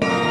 Bye.